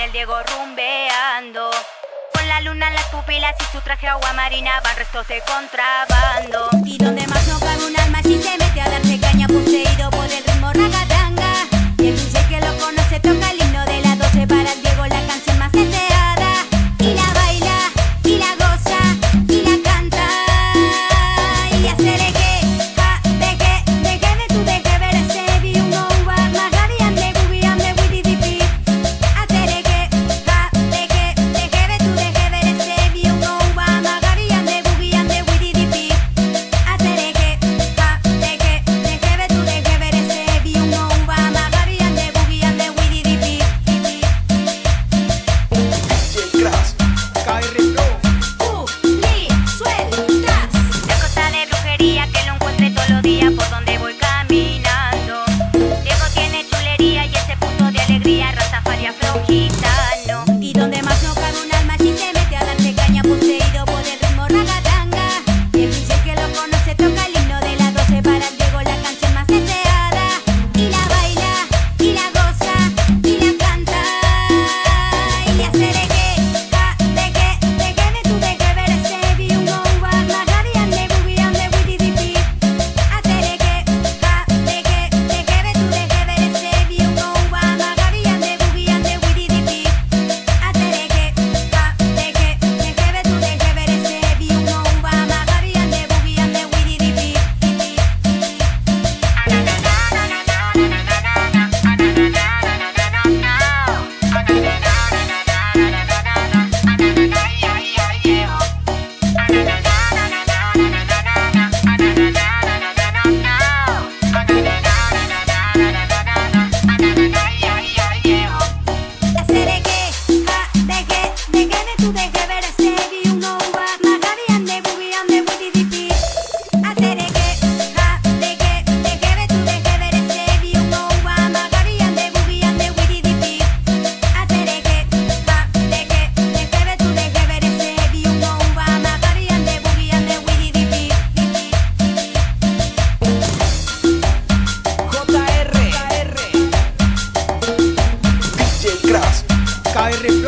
el Diego rumbeando. Con la luna en las pupilas y su traje agua marina van restos de contrabando. Y donde más no cabe un alma caer